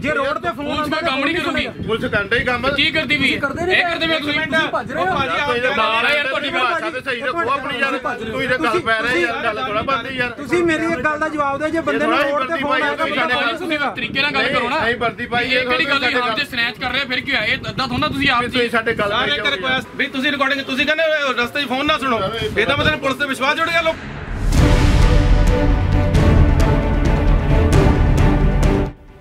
ਜੇ ਰੋਡ ਤੇ phone police ਕੋਈ ਕੰਮ ਨਹੀਂ ਕਰੂਗੀ। ਪੁਲਿਸ ਕਰਦਾ ਹੀ ਕੰਮ। ਕੀ ਕਰਦੀ ਵੀ ਇਹ ਕਰਦੇ ਵੀ ਤੁਸੀਂ ਤੁਸੀਂ ਭੱਜ ਰਹੇ ਹੋ। ਨਾਲ ਆ ਯਾਰ ਤੁਹਾਡੀ ਭਾਸ਼ਾ ਤੇ ਸਹੀ ਰੱਖੋ ਆਪਣੀ ਯਾਰ ਤੂੰ ਇਹਦੇ ਗੱਲ ਪੈ ਰਹੇ ਯਾਰ ਗੱਲ ਥੋੜਾ ਬੰਦੀ ਯਾਰ। ਤੁਸੀਂ ਮੇਰੀ ਇੱਕ ਗੱਲ ਦਾ ਜਵਾਬ ਦਿਓ ਜੇ ਬੰਦੇ ਨੂੰ ਰੋਡ ਤੇ ਫੋਨ ਤੁਸੀਂ ਸਾਡੇ ਪੁਲਿਸ ਸੁਣੇਗਾ ਤਰੀਕੇ ਨਾਲ ਗੱਲ ਕਰੋ ਨਾ। ਨਹੀਂ ਵਰਦੀ ਪਾਈ ਇਹ ਕਿਹੜੀ ਗੱਲ ਹੈ? ਆਪ ਜੇ ਸਨੈਚ ਕਰ ਰਹੇ ਫਿਰ ਕੀ ਹੋਇਆ? ਇਹ ਅੱਧਾ ਥੋੜਾ ਤੁਸੀਂ ਆਪ ਤੁਸੀਂ ਜੀ ਸਾਡੇ ਗੱਲ ਵੀ ਤੁਸੀਂ ਰਿਕਾਰਡਿੰਗ ਤੁਸੀਂ ਕਹਿੰਦੇ ਰਸਤੇ 'ਚ ਫੋਨ ਨਾ ਸੁਣੋ। ਇਹਦਾ ਮਤਲਬ ਪੁਲਿਸ ਤੇ ਵਿਸ਼ਵਾਸ ਜੁੜ ਗਿਆ ਲੋਕ।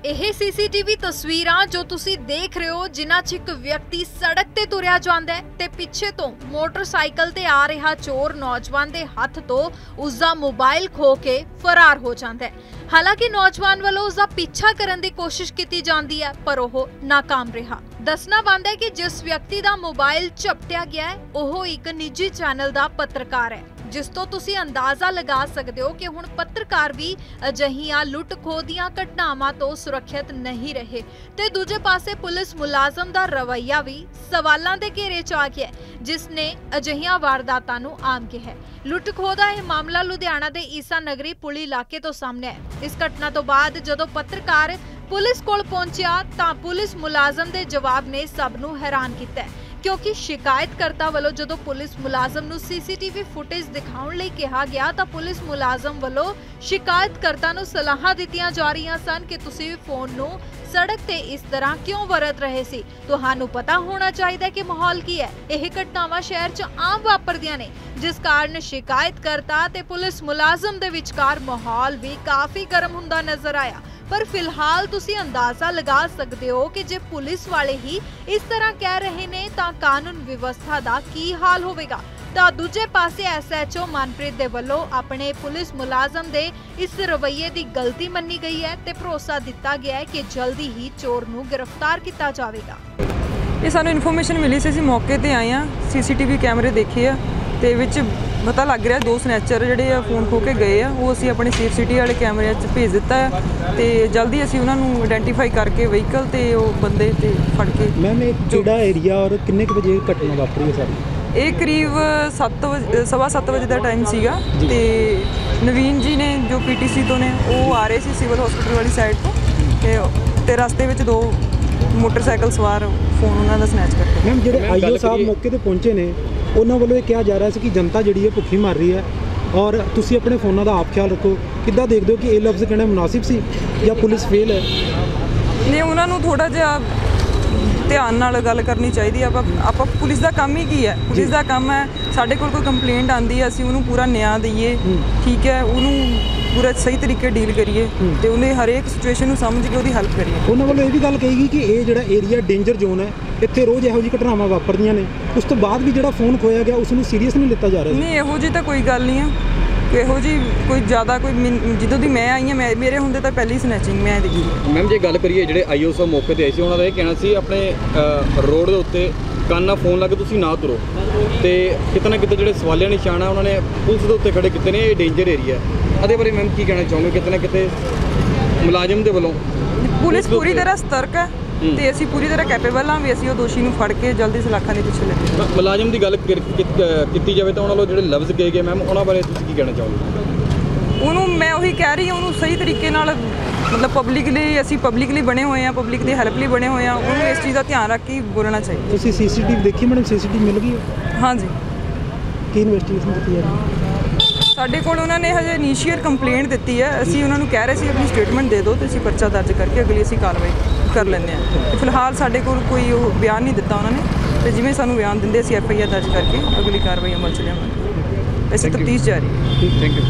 ਇਹ ਸੀਸੀਟੀਵੀ ਤਸਵੀਰਾਂ ਜੋ ਤੁਸੀਂ ਦੇਖ ਰਹੇ ਹੋ, ਜਿਨ੍ਹਾਂ 'ਚ ਇੱਕ ਵਿਅਕਤੀ ਸੜਕ ਤੇ ਤੁਰਿਆ ਜਾਂਦਾ ਹੈ ਤੇ ਪਿੱਛੇ ਤੋਂ ਮੋਟਰਸਾਈਕਲ ਤੇ ਆ ਰਿਹਾ ਚੋਰ ਨੌਜਵਾਨ ਦੇ ਹੱਥ ਤੋਂ ਉਸ ਦਾ ਮੋਬਾਈਲ ਖੋ ਕੇ ਫਰਾਰ ਹੋ ਜਾਂਦਾ ਹੈ। ਹਾਲਾਂਕਿ ਨੌਜਵਾਨ ਵੱਲੋਂ ਉਸ ਦਾ ਪਿੱਛਾ ਕਰਨ ਦੀ ਕੋਸ਼ਿਸ਼ ਕੀਤੀ ਜਾਂਦੀ ਹੈ, ਪਰ ਉਹ ناکਾਮ ਰਿਹਾ। ਦੱਸਣਾ ਬੰਦਾ ਹੈ ਕਿ ਜਿਸ ਵਿਅਕਤੀ ਦਾ ਮੋਬਾਈਲ ਝਪਟਿਆ ਗਿਆ ਹੈ, ਉਹ ਇੱਕ ਨਿੱਜੀ ਚੈਨਲ ਦਾ ਪੱਤਰਕਾਰ ਹੈ। ਜਿਸ ਤੋਂ ਤੁਸੀਂ ਅੰਦਾਜ਼ਾ ਲਗਾ ਸਕਦੇ ਹੋ ਕਿ ਹੁਣ ਪੱਤਰਕਾਰ ਵੀ ਅਜਿਹੀਆਂ ਲੁੱਟ-ਖੋਹ ਦੀਆਂ ਘਟਨਾਵਾਂ ਤੋਂ ਸੁਰੱਖਿਅਤ ਨਹੀਂ ਰਹੇ। ਤੇ ਦੂਜੇ ਪਾਸੇ ਪੁਲਿਸ ਮੁਲਾਜ਼ਮ ਦਾ ਰਵੱਈਆ ਵੀ ਸਵਾਲਾਂ ਦੇ ਘੇਰੇ 'ਚ ਆ ਗਿਆ ਜਿਸ ਨੇ ਅਜਿਹੀਆਂ ਵਾਰਦਾਤਾਂ ਨੂੰ ਆਮ ਕਿਹਾ ਲੁੱਟ-ਖੋਹ ਦਾ ਇਹ ਮਾਮਲਾ ਲੁਧਿਆਣਾ ਦੇ ਈਸਾ ਨਗਰੀ ਪੁਲੀ ਇਲਾਕੇ ਤੋਂ ਸਾਹਮਣੇ ਹੈ। ਇਸ ਘਟਨਾ ਤੋਂ ਬਾਅਦ ਜਦੋਂ ਪੱਤਰਕਾਰ ਪੁਲਿਸ ਕੋਲ ਪਹੁੰਚਿਆ ਤਾਂ ਪੁਲਿਸ ਮੁਲਾਜ਼ਮ ਦੇ ਜਵਾਬ ਨੇ ਸਭ ਨੂੰ ਹੈਰਾਨ ਕੀਤਾ ਕਿਉਂਕਿ ਸ਼ਿਕਾਇਤਕਰਤਾ ਵੱਲੋਂ ਜਦੋਂ ਪੁਲਿਸ ਮੁਲਾਜ਼ਮ ਨੂੰ ਸੀਸੀਟੀਵੀ ਫੁਟੇਜ ਦਿਖਾਉਣ ਲਈ ਕਿਹਾ ਗਿਆ ਤਾਂ ਪੁਲਿਸ ਮੁਲਾਜ਼ਮ ਵੱਲੋਂ ਸ਼ਿਕਾਇਤਕਰਤਾ ਨੂੰ ਸਲਾਹਾਂ ਦਿੱਤੀਆਂ ਜਾ ਰਹੀਆਂ ਸਨ ਕਿ ਤੁਸੀਂ ਫੋਨ ਨੂੰ ਸੜਕ ਤੇ ਇਸ ਤਰ੍ਹਾਂ ਕਿਉਂ ਵਰਤ ਰਹੇ ਸੀ? ਤੁਹਾਨੂੰ ਪਤਾ ਹੋਣਾ ਚਾਹੀਦਾ ਕਿ ਮਾਹੌਲ ਕੀ ਹੈ? ਇਹ ਘਟਨਾਵਾਂ ਸ਼ਹਿਰ 'ਚ ਆਮ ਵਾਪਰਦੀਆਂ ਨੇ, ਜਿਸ ਕਾਰਨ ਸ਼ਿਕਾਇਤਕਰਤਾ ਤੇ ਪੁਲਿਸ ਮੁਲਾਜ਼ਮ ਦੇ ਵਿਚਕਾਰ ਮਾਹੌਲ ਵੀ ਕਾਫੀ ਗਰਮ ਹੁੰਦਾ ਨਜ਼ਰ ਆਇਆ। ਪਰ ਫਿਲਹਾਲ ਤੁਸੀਂ ਅੰਦਾਜ਼ਾ ਲਗਾ ਸਕਦੇ ਹੋ ਕਿ ਜੇ ਪੁਲਿਸ ਵਾਲੇ ਹੀ ਇਸ ਤਰ੍ਹਾਂ ਕਹਿ ਰਹੇ ਨੇ ਤਾਂ ਕਾਨੂੰਨ ਵਿਵਸਥਾ ਦਾ ਕੀ ਹਾਲ ਹੋਵੇਗਾ? ਤਾਂ ਦੂਜੇ ਪਾਸੇ ਐਸਐਚਓ ਮਨਪ੍ਰੀਤ ਦੇ ਵੱਲੋਂ ਆਪਣੇ ਪੁਲਿਸ ਮੁਲਾਜ਼ਮ ਦੇ ਇਸ ਰਵੱਈਏ ਦੀ ਗਲਤੀ ਮੰਨੀ ਗਈ ਹੈ ਤੇ ਭਰੋਸਾ ਦਿੱਤਾ ਗਿਆ ਹੈ ਕਿ ਜਲਦੀ ਹੀ ਚੋਰ ਨੂੰ ਗ੍ਰਿਫਤਾਰ ਕੀਤਾ ਜਾਵੇਗਾ। ਇਹ ਸਾਨੂੰ ਇਨਫੋਰਮੇਸ਼ਨ ਮਿਲੀ ਸੀ, ਅਸੀਂ ਮੌਕੇ ਤੇ ਆਏ ਆ ਸੀਸੀਟੀਵੀ ਕੈਮਰੇ ਦੇਖੇ ਆ ਤੇ ਵਿੱਚ ਪਤਾ ਲੱਗ ਰਿਹਾ ਦੋ ਸਨੈਚਰ ਜਿਹੜੇ ਆ ਫੋਨ ਖੋ ਕੇ ਗਏ ਆ ਉਹ ਅਸੀਂ ਆਪਣੇ ਸੇਫ ਸਿਟੀ ਵਾਲੇ ਕੈਮਰਿਆਂ 'ਚ ਭੇਜ ਦਿੱਤਾ ਹੈ ਤੇ ਜਲਦੀ ਅਸੀਂ ਉਹਨਾਂ ਨੂੰ ਆਇਡੈਂਟੀਫਾਈ ਕਰਕੇ ਵਹੀਕਲ ਤੇ ਉਹ ਬੰਦੇ ਤੇ ਫੜ ਕੇ ਮੈਮ ਇਹ ਕਿਹੜਾ ਏਰੀਆ ਔਰ ਕਿੰਨੇ ਕੁ ਵਜੇ ਘਟਨਾ ਵਾਪਰੀ ਹੈ ਸਾਰੀ? ਇਹ ਕਰੀਬ 7 ਵਜੇ ਸਵਾ ਸੱਤ ਵਜੇ ਦਾ ਟਾਈਮ ਸੀਗਾ ਤੇ ਨਵੀਨ ਜੀ ਨੇ ਜੋ ਪੀਟੀਸੀ ਤੋਂ ਨੇ ਉਹ ਆ ਰਹੇ ਸੀ ਸਿਵਲ ਹਸਪੀਟਲ ਵਾਲੀ ਸਾਈਡ ਤੋਂ ਤੇ ਤੇ ਰਸਤੇ ਵਿੱਚ ਦੋ ਮੋਟਰਸਾਈਕਲ ਸਵਾਰ ਫੋਨ ਉਹਨਾਂ ਦਾ ਸਨੈਚ ਕਰਕੇ ਮੈਮ ਜਿਹੜੇ ਆਈਓ ਸਾਹਿਬ ਮੌਕੇ ਤੇ ਪਹੁੰਚੇ ਨੇ ਉਹਨਾਂ ਵੱਲੋਂ ਇਹ ਕਿਹਾ ਜਾ ਰਿਹਾ ਸੀ ਕਿ ਜਨਤਾ ਜਿਹੜੀ ਹੈ ਭੁੱਖੀ ਮਰ ਰਹੀ ਹੈ ਔਰ ਤੁਸੀਂ ਆਪਣੇ ਫੋਨਾਂ ਦਾ ਆਪ ਖਿਆਲ ਰੱਖੋ। ਕਿੱਦਾਂ ਦੇਖਦੇ ਹੋ ਕਿ ਇਹ ਲਫ਼ਜ਼ ਕਹਿਣਾ ਮੁਨਾਸਿਬ ਸੀ ਜਾਂ ਪੁਲਿਸ ਫੇਲ ਹੈ? ਨੇ ਉਹਨਾਂ ਨੂੰ ਥੋੜਾ ਜਿਹਾ ਧਿਆਨ ਨਾਲ ਗੱਲ ਕਰਨੀ ਚਾਹੀਦੀ ਆਪਾਂ ਆਪਾਂ ਪੁਲਿਸ ਦਾ ਕੰਮ ਹੀ ਕੀ ਹੈ? ਪੁਲਿਸ ਦਾ ਕੰਮ ਹੈ ਸਾਡੇ ਕੋਲ ਕੋਈ ਕੰਪਲੇਂਟ ਆਂਦੀ ਹੈ ਅਸੀਂ ਉਹਨੂੰ ਪੂਰਾ ਨਿਆਂ ਦਈਏ। ਠੀਕ ਹੈ ਉਹਨੂੰ ਪੂਰਾ ਸਹੀ ਤਰੀਕੇ ਡੀਲ ਕਰੀਏ ਤੇ ਉਹਨੇ ਹਰੇਕ ਸਿਚੁਏਸ਼ਨ ਨੂੰ ਸਮਝ ਕੇ ਉਹਦੀ ਹੈਲਪ ਕਰੀਏ ਉਹਨਾਂ ਵੱਲੋਂ ਇਹ ਵੀ ਗੱਲ ਕਹੀ ਗਈ ਕਿ ਇਹ ਜਿਹੜਾ ਏਰੀਆ ਡੇਂਜਰ ਜ਼ੋਨ ਹੈ ਇੱਥੇ ਰੋਜ਼ ਇਹੋ ਜਿਹੀ ਘਟਨਾਵਾਂ ਵਾਪਰਦੀਆਂ ਨੇ। ਉਸ ਤੋਂ ਬਾਅਦ ਵੀ ਜਿਹੜਾ ਫੋਨ ਖੋਇਆ ਗਿਆ ਉਸ ਨੂੰ ਸੀਰੀਅਸ ਨਹੀਂ ਲਿੱਤਾ ਜਾ ਰਿਹਾ ਸੀ। ਨਹੀਂ ਇਹੋ ਜੀ ਤਾਂ ਕੋਈ ਗੱਲ ਨਹੀਂ ਆ। ਇਹੋ ਜੀ ਕੋਈ ਜ਼ਿਆਦਾ ਕੋਈ ਜਦੋਂ ਦੀ ਮੈਂ ਆਈ ਹਾਂ ਮੈਂ ਮੇਰੇ ਹੁੰਦੇ ਤਾਂ ਪਹਿਲੀ ਸਨੈਚਿੰਗ ਮੈਂ ਦੇਖੀ। ਮੈਮ ਜੇ ਗੱਲ ਕਰੀਏ ਜਿਹੜੇ ਆਈਓ ਸਾਹਿਬ ਮੌਕੇ ਤੇ ਆਏ ਸੀ ਉਹਨਾਂ ਦਾ ਇਹ ਕਹਿਣਾ ਸੀ ਆਪਣੇ ਰੋਡ ਦੇ ਉੱਤੇ ਕੰਨ ਨਾਲ ਫੋਨ ਲਾ ਕੇ ਤੁਸੀਂ ਨਾ ਤੁਰੋ। ਤੇ ਕਿਤੇ ਨਾ ਕਿਤੇ ਜਿਹੜੇ ਸਵਾਲੀਆ ਨਿਸ਼ਾਨ ਆ ਉਹਨਾਂ ਨੇ ਪੁਲਿਸ ਦੇ ਉੱਤੇ ਖੜੇ ਕੀਤੇ ਨੇ ਇਹ ਡੇਂਜਰ ਏਰੀਆ ਇਹਦੇ ਬਾਰੇ ਮੈਮ ਕੀ ਕਹਿਣਾ ਚਾਹੋਗੇ? ਕਿਤੇ ਨਾ ਕਿਤੇ ਮੁਲਾਜ਼ਮ ਦੇ ਵੱਲੋਂ। ਪੁਲਿਸ ਪੂਰੀ ਤਰ੍ਹਾਂ ਸਤਰਕ ਹੈ ਤੇ ਅਸੀਂ ਪੂਰੀ ਤਰ੍ਹਾਂ ਕੈਪੇਬਲ ਹਾਂ ਵੀ ਅਸੀਂ ਉਹ ਦੋਸ਼ੀ ਨੂੰ ਫੜ ਕੇ ਜਲਦੀ ਸਲਾਖਾਂ ਦੇ ਪਿੱਛੇ ਲੈ ਕੇ ਮੁਲਾਜ਼ਮ ਦੀ ਗੱਲ ਕੀਤ- ਜਾਵੇ ਤਾਂ ਉਹਨਾਂ ਵੱਲੋਂ ਜਿਹੜੇ ਲਫ਼ਜ਼ ਕਹੇ ਗਏ ਮੈਮ ਉਹਨਾਂ ਬਾਰੇ ਤੁਸੀਂ ਕੀ ਕਹਿਣਾ ਚਾਹੋਗੇ? ਉਹਨੂੰ ਮੈਂ ਉਹੀ ਕਹਿ ਰਹੀ ਹਾਂ ਉਹਨੂੰ ਸਹੀ ਤਰੀਕੇ ਨਾਲ ਮਤਲਬ ਪਬਲਿਕ ਲਈ ਅਸੀਂ ਪਬਲਿਕ ਲਈ ਬਣੇ ਹੋਏ ਆ ਪਬਲਿਕ ਦੀ ਹੈਲਪ ਲਈ ਬਣੇ ਹੋਏ ਆ ਉਹਨੂੰ ਇਸ ਚੀਜ਼ ਦਾ ਧਿਆਨ ਰੱਖ ਕੇ ਬੋਲਣਾ ਚਾਹੀਦਾ। ਤੁਸੀਂ ਸੀਸੀਟੀਵੀ ਦੇਖੀ ਮੈਡਮ? ਸੀਸੀਟੀਵੀ ਮਿਲ ਗਈ ਹਾਂਜੀ। ਕੀ ਇਨਵੈਸਟੀਗੇਸ਼ਨ ਕੀਤੀ ਜਾ ਰਹੀ ਹੈ? ਸਾਡੇ ਕੋਲ ਉਹਨਾਂ ਨੇ ਹਜੇ ਇਨੀਸ਼ੀਅਲ ਕੰਪਲੇਂਟ ਦਿੱਤੀ ਹੈ। ਅਸੀਂ ਉਹਨਾਂ ਨੂੰ ਕਹਿ ਰਹੇ ਸੀ ਆਪਣੀ ਸਟੇਟਮੈਂਟ ਦੇ ਦਿਓ ਤੇ ਅਸੀਂ ਪਰਚਾ ਦਰਜ ਕਰਕੇ ਅਗਲੀ ਅਸੀਂ ਕਾਰਵਾਈ ਕਰ ਲੈਂਦੇ ਹਾਂ। ਫਿਲਹਾਲ ਸਾਡੇ ਕੋਲ ਕੋਈ ਉਹ ਬਿਆਨ ਨਹੀਂ ਦਿੱਤਾ ਉਹਨਾਂ ਨੇ। ਤੇ ਜਿਵੇਂ ਸਾਨੂੰ ਬਿਆਨ ਦਿੰਦੇ ਅਸੀਂ ਐਫ ਆਈ ਆਰ ਦਰਜ ਕਰਕੇ ਅਗਲੀ ਕਾਰਵਾਈ ਅਮਲ ਚ ਲਿਆਵਾਂਗੇ। ਵੈਸੇ ਤਫਤੀਸ਼ ਜਾਰੀ ਹੈ। Thank you